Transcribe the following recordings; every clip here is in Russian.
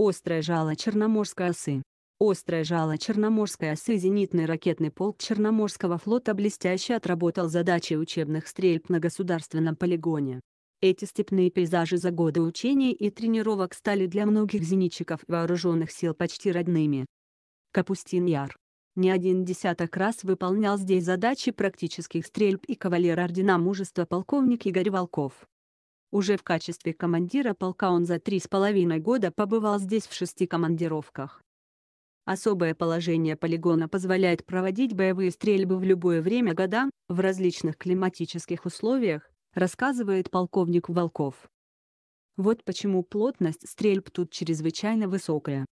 Острое жало Черноморской осы. Острое жало Черноморской осы зенитный ракетный полк Черноморского флота блестяще отработал задачи учебных стрельб на государственном полигоне. Эти степные пейзажи за годы учений и тренировок стали для многих зенитчиков вооруженных сил почти родными. Капустин-Яр. Не один десяток раз выполнял здесь задачи практических стрельб и кавалер ордена мужества полковник Игорь Волков. Уже в качестве командира полка он за три с половиной года побывал здесь в шести командировках. Особое положение полигона позволяет проводить боевые стрельбы в любое время года, в различных климатических условиях, рассказывает полковник Волков. Вот почему плотность стрельб тут чрезвычайно высокая.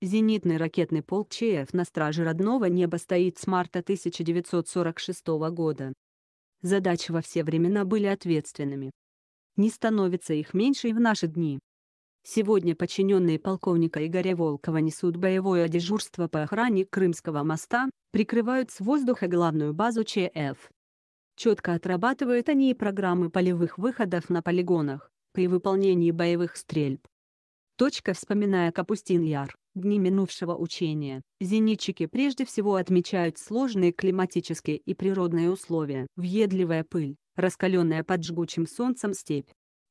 Зенитный ракетный полк ЧФ на страже родного неба стоит с марта 1946 года. Задачи во все времена были ответственными. Не становится их меньше и в наши дни. Сегодня подчиненные полковника Игоря Волкова несут боевое дежурство по охране Крымского моста, прикрывают с воздуха главную базу ЧФ. Четко отрабатывают они и программы полевых выходов на полигонах, при выполнении боевых стрельб. Точка вспоминая Капустин-Яр, дни минувшего учения, зенитчики прежде всего отмечают сложные климатические и природные условия, въедливая пыль, раскаленная под жгучим солнцем степь,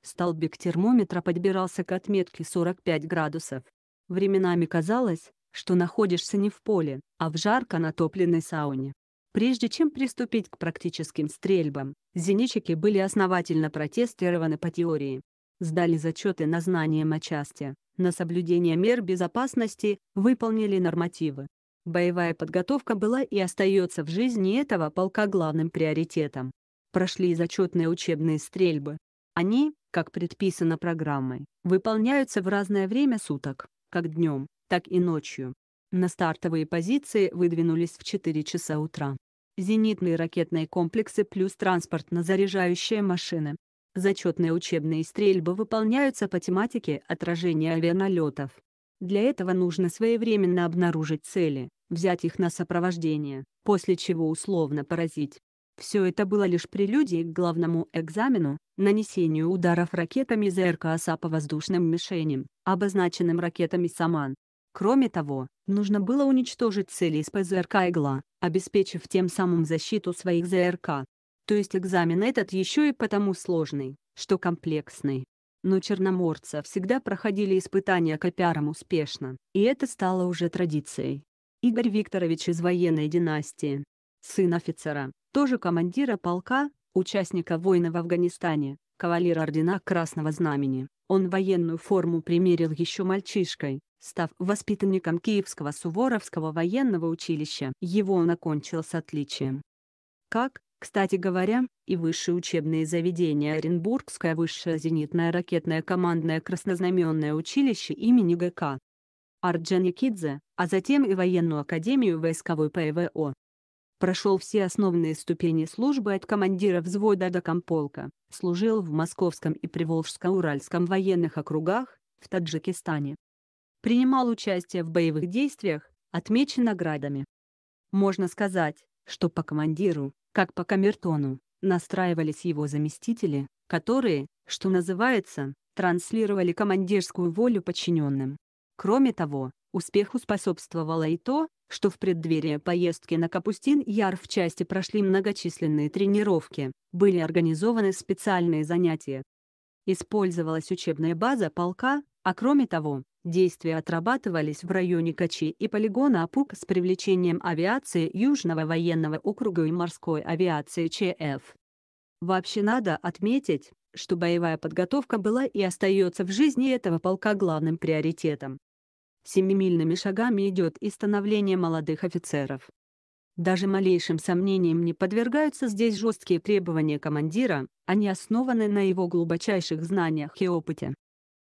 Столбик термометра подбирался к отметке 45 градусов. Временами казалось, что находишься не в поле, а в жарко натопленной сауне. Прежде чем приступить к практическим стрельбам, зенитчики были основательно протестированы по теории. Сдали зачеты на знание матчасти, на соблюдение мер безопасности, выполнили нормативы. Боевая подготовка была и остается в жизни этого полка главным приоритетом. Прошли зачетные учебные стрельбы. Они, как предписано программой, выполняются в разное время суток, как днем, так и ночью. На стартовые позиции выдвинулись в 4 часа утра. Зенитные ракетные комплексы плюс транспортно-заряжающие машины. Зачетные учебные стрельбы выполняются по тематике отражения авианалетов. Для этого нужно своевременно обнаружить цели, взять их на сопровождение, после чего условно поразить. Все это было лишь прелюдией к главному экзамену, нанесению ударов ракетами ЗРК ОСА по воздушным мишеням, обозначенным ракетами «Саман». Кроме того, нужно было уничтожить цели из ПЗРК «Игла», обеспечив тем самым защиту своих ЗРК. То есть экзамен этот еще и потому сложный, что комплексный. Но черноморцы всегда проходили испытания копяром успешно, и это стало уже традицией. Игорь Викторович из военной династии, сын офицера, тоже командира полка, участника войны в Афганистане, кавалер ордена Красного Знамени. Он военную форму примерил еще мальчишкой, став воспитанником Киевского Суворовского военного училища. Его он окончил с отличием. Как, кстати говоря, и высшие учебные заведения Оренбургское высшее зенитное ракетное командное краснознаменное училище имени ГК. Орджоникидзе, а затем и военную академию войсковой ПВО. Прошел все основные ступени службы от командира взвода до комполка, служил в Московском и Приволжско-Уральском военных округах, в Таджикистане. Принимал участие в боевых действиях, отмечен наградами. Можно сказать, что по командиру, как по камертону, настраивались его заместители, которые, что называется, транслировали командирскую волю подчиненным. Кроме того, успеху способствовало и то, что в преддверии поездки на Капустин-Яр в части прошли многочисленные тренировки, были организованы специальные занятия. Использовалась учебная база полка, а кроме того, действия отрабатывались в районе Качи и полигона Апук с привлечением авиации Южного военного округа и морской авиации ЧФ. Вообще надо отметить, что боевая подготовка была и остается в жизни этого полка главным приоритетом семимильными шагами идет и становление молодых офицеров. Даже малейшим сомнениям не подвергаются здесь жесткие требования командира, они основаны на его глубочайших знаниях и опыте.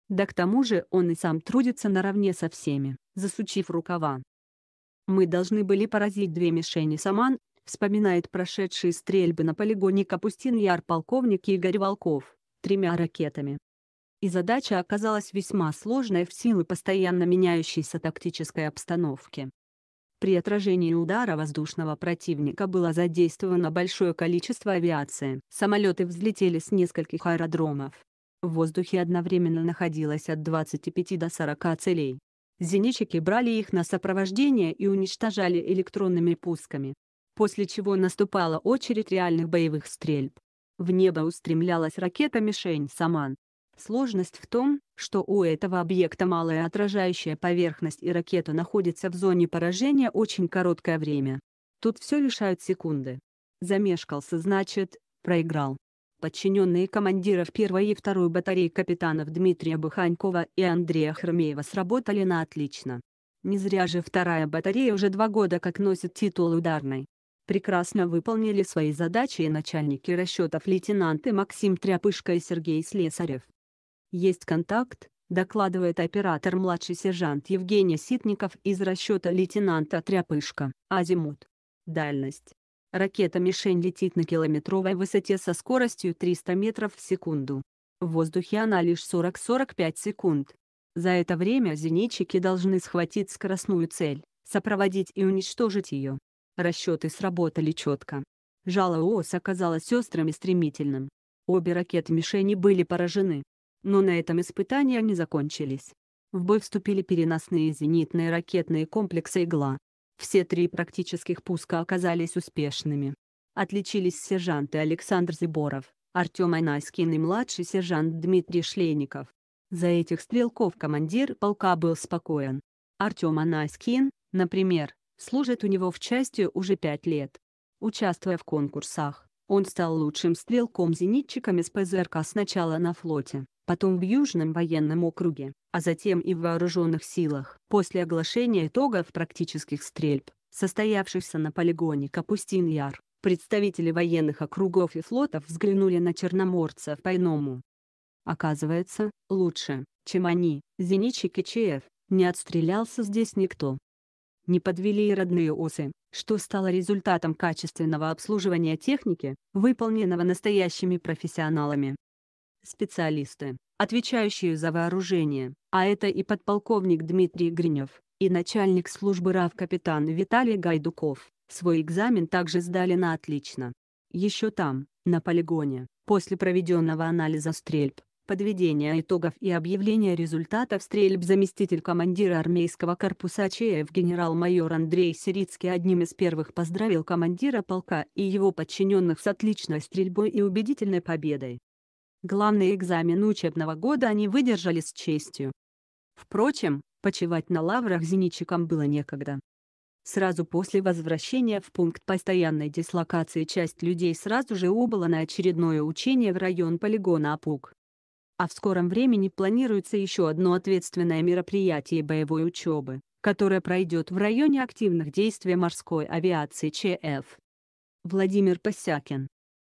Да к тому же он и сам трудится наравне со всеми, засучив рукава. Мы должны были поразить две мишени Саман, вспоминает прошедшие стрельбы на полигоне Капустин-Яр полковник Игорь Волков, тремя ракетами и задача оказалась весьма сложной в силу постоянно меняющейся тактической обстановки. При отражении удара воздушного противника было задействовано большое количество авиации. Самолеты взлетели с нескольких аэродромов. В воздухе одновременно находилось от 25 до 40 целей. Зенитчики брали их на сопровождение и уничтожали электронными пусками. После чего наступала очередь реальных боевых стрельб. В небо устремлялась ракета-мишень «Саман». Сложность в том, что у этого объекта малая отражающая поверхность и ракета находится в зоне поражения очень короткое время. Тут все решают секунды. Замешкался значит, проиграл. Подчиненные командиров первой и второй батареи капитанов Дмитрия Буханькова и Андрея Хромеева сработали на отлично. Не зря же вторая батарея уже два года как носит титул ударной. Прекрасно выполнили свои задачи и начальники расчетов лейтенанты Максим Тряпышко и Сергей Слесарев. Есть контакт, докладывает оператор младший сержант Евгений Ситников из расчета лейтенанта Тряпышка. Азимут. Дальность. Ракета-мишень летит на километровой высоте со скоростью 300 метров в секунду. В воздухе она лишь 40-45 секунд. За это время зенитчики должны схватить скоростную цель, сопроводить и уничтожить ее. Расчеты сработали четко. Жало ОС оказалось острым и стремительным. Обе ракеты-мишени были поражены. Но на этом испытания не закончились. В бой вступили переносные зенитные ракетные комплексы «Игла». Все три практических пуска оказались успешными. Отличились сержанты Александр Зиборов, Артем Анайскин и младший сержант Дмитрий Шлейников. За этих стрелков командир полка был спокоен. Артем Анайскин, например, служит у него в части уже пять лет. Участвуя в конкурсах, он стал лучшим стрелком-зенитчиком из ПЗРК сначала на флоте, потом в Южном военном округе, а затем и в вооруженных силах. После оглашения итогов практических стрельб, состоявшихся на полигоне Капустин-Яр, представители военных округов и флотов взглянули на черноморцев по-иному. Оказывается, лучше, чем они, зенитчики ЧФ, не отстрелялся здесь никто. Не подвели и родные осы, что стало результатом качественного обслуживания техники, выполненного настоящими профессионалами специалисты, отвечающие за вооружение, а это и подполковник Дмитрий Гринев, и начальник службы РАВ капитан Виталий Гайдуков, свой экзамен также сдали на отлично. Еще там, на полигоне, после проведенного анализа стрельб, подведения итогов и объявления результатов стрельб заместитель командира армейского корпуса ЧФ генерал-майор Андрей Сирицкий одним из первых поздравил командира полка и его подчиненных с отличной стрельбой и убедительной победой. Главный экзамен учебного года они выдержали с честью. Впрочем, почивать на лаврах зенитчикам было некогда. Сразу после возвращения в пункт постоянной дислокации часть людей сразу же убыла на очередное учение в район полигона Апук. А в скором времени планируется еще одно ответственное мероприятие боевой учебы, которое пройдет в районе активных действий морской авиации ЧФ. Владимир Посякин